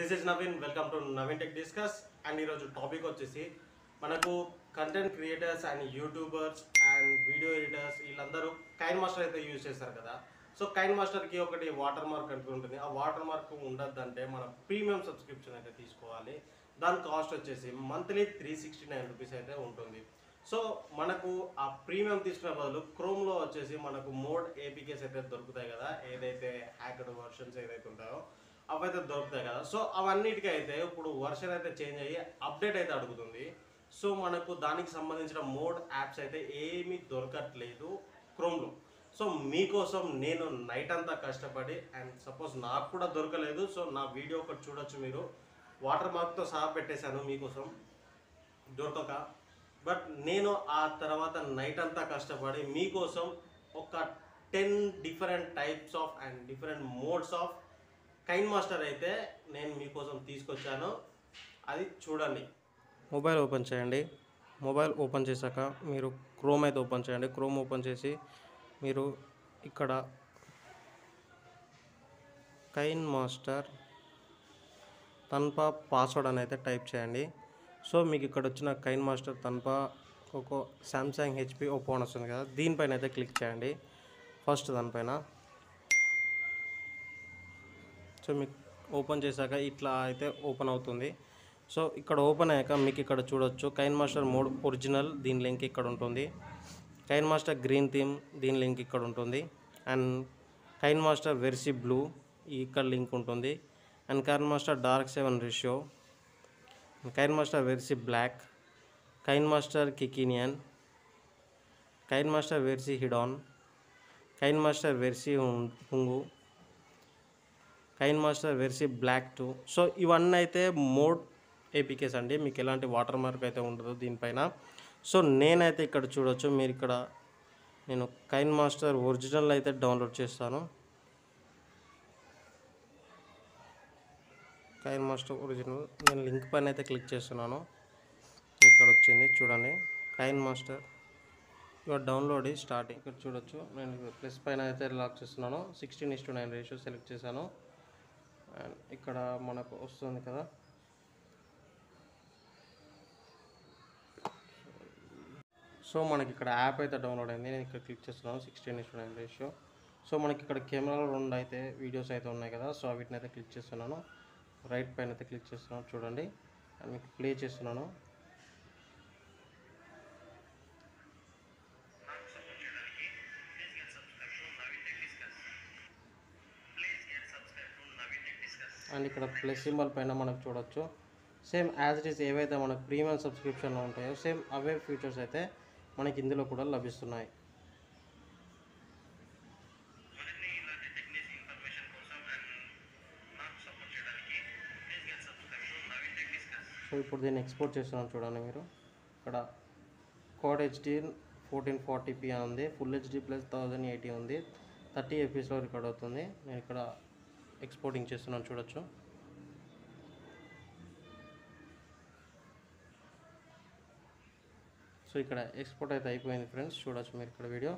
This is Naveen welcome to Naveen tech discuss and ఈరోజు topic వచ్చేసి మనకు content creators and youtubers and video editors వీళ్ళందరూ KineMaster అయితే use చేస్తారు కదా. సో కైన్ మాస్టర్కి ఒకటి వాటర్ మార్క్ అంటూ ఉంటుంది. ఆ వాటర్ మార్క్ ఉండద్దంటే మనం ప్రీమియం సబ్స్క్రిప్షన్ అయితే తీసుకోవాలి. దాని కాస్ట్ వచ్చేసి monthly three sixty nine rupees అయితే ఉంటుంది. సో మనకు ఆ ప్రీమియం తీసుకునే బదులు క్రోమ్లో వచ్చేసి మనకు మోడ్ ఏపీకేస్ అయితే దొరుకుతాయి కదా. ఏదైతే హ్యాకడ్ వర్షన్స్ ఏదైతే ఉంటాయో అవైతే దొరుకుతాయి కదా. సో అవన్నిటికీ అయితే ఇప్పుడు వర్షన్ అయితే చేంజ్ అయ్యి అప్డేట్ అయితే అడుగుతుంది. సో మనకు దానికి సంబంధించిన మోడ్ యాప్స్ అయితే ఏమీ దొరకట్లేదు క్రోమ్లో సో మీకోసం నేను నైట్ అంతా కష్టపడి అండ్ సపోజ్ నాకు కూడా దొరకలేదు సో నా వీడియో ఒకటి చూడొచ్చు మీరు. వాటర్ మార్క్తో సహా పెట్టేశాను మీకోసం. దొరకక. బట్ నేను ఆ తర్వాత నైట్ అంతా కష్టపడి మీకోసం ఒక ten different types of and different mods of KineMaster అయితే నేను మీకోసం తీసుకొచ్చాను. అది చూడండి. మొబైల్ ఓపెన్ చేయండి. మొబైల్ ఓపెన్ చేశాక మీరు క్రోమ్ అయితే ఓపెన్ చేయండి. క్రోమ్ ఓపెన్ చేసి మీరు ఇక్కడ కైన్ మాస్టర్ తన్పా పాస్వర్డ్ అని అయితే టైప్ చేయండి. సో మీకు ఇక్కడ వచ్చిన కైన్ మాస్టర్ తన్పా ఒక శాంసంగ్ హెచ్పి ఓపో అని వస్తుంది కదా దీనిపైన అయితే క్లిక్ చేయండి. ఫస్ట్ దానిపైన సో మీకు ఓపెన్ చేశాక ఇట్లా అయితే ఓపెన్ అవుతుంది. సో ఇక్కడ ఓపెన్ అయ్యాక మీకు ఇక్కడ చూడొచ్చు. కైన్ మాస్టర్ మోడ్ ఒరిజినల్ దీని లింక్ ఇక్కడ ఉంటుంది. కైన్ మాస్టర్ గ్రీన్ థీమ్ దీని లింక్ ఇక్కడ ఉంటుంది. అండ్ కైన్ మాస్టర్ వెర్సీ బ్లూ ఇక్కడ లింక్ ఉంటుంది. And KineMaster dark seven ratio. KineMaster వెర్సీ black. KineMaster కికినియన్. కైన్ మాస్టర్ వెర్సీ హిడాన్. కైన్ మాస్టర్ వెర్సీ హుంగు కైన్ మాస్టర్ వెర్సీ బ్లాక్ టూ. సో ఇవన్నీ అయితే మోడ్ ఏపీకేస్ అండి. మీకు ఎలాంటి వాటర్ మార్క్ అయితే ఉండదు దీనిపైన. సో నేనైతే ఇక్కడ చూడొచ్చు. మీరు ఇక్కడ నేను కైన్ మాస్టర్ ఒరిజినల్ అయితే డౌన్లోడ్ చేస్తాను. KineMaster original. నేను లింక్ పైన అయితే క్లిక్ చేస్తున్నాను. ఇక్కడ వచ్చింది చూడండి. KineMaster your download starting. ఇక్కడ చూడొచ్చు. నేను ప్లస్ పైన అయితే లాక్ చేస్తున్నాను. Sixteen is to nine ratio select చేశాను. అండ్ ఇక్కడ మనకు వస్తుంది కదా. సో మనకి ఇక్కడ యాప్ అయితే డౌన్లోడ్ అయింది. నేను ఇక్కడ క్లిక్ చేస్తున్నాను. Sixteen is nine ratio so మనకి ఇక్కడ కెమెరాలో రెండు అయితే వీడియోస్ అయితే ఉన్నాయి కదా. సో వీటిని అయితే క్లిక్ చేస్తున్నాను. రైట్ పైన అయితే క్లిక్ చేస్తున్నాను. చూడండి. అండ్ మీకు ప్లే చేస్తున్నాను. అండ్ ఇక్కడ ప్లస్ సింబల్ పైన మనకు చూడొచ్చు. సేమ్ యాజ్ ఇట్ ఈస్ ఏవైతే మనకు ప్రీమియం సబ్స్క్రిప్షన్లో ఉంటాయో సేమ్ అవే ఫీచర్స్ అయితే మనకి ఇందులో కూడా లభిస్తున్నాయి. సో ఇప్పుడు దీన్ని ఎక్స్పోర్ట్ చేస్తున్నాను చూడండి మీరు. ఇక్కడ code HD fourteen forty p ఉంది. Full HD plus thousand eighty ఉంది. థర్టీ ఎఫీస్లో రికార్డ్ అవుతుంది. నేను ఇక్కడ ఎక్స్పోర్టింగ్ చేస్తున్నాం చూడొచ్చు. సో ఇక్కడ ఎక్స్పోర్ట్ అయితే అయిపోయింది ఫ్రెండ్స్ చూడొచ్చు మీరు ఇక్కడ వీడియో.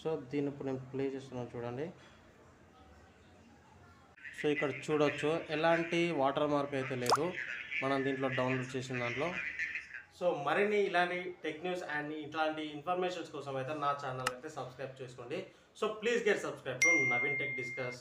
సో దీన్ని ఇప్పుడు నేను ప్లే చేస్తున్నాను చూడండి. సో ఇక్కడ చూడొచ్చు ఎలాంటి వాటర్ మార్క్ అయితే లేదు. మనం దీంట్లో డౌన్లోడ్ చేసిన దాంట్లో. సో మరిన్ని ఇలాంటి టెక్ న్యూస్ అండ్ ఇట్లాంటి ఇన్ఫర్మేషన్స్ కోసం అయితే నా ఛానల్ అయితే సబ్స్క్రైబ్ చేసుకోండి. So please get subscribe to Naveen tech discuss.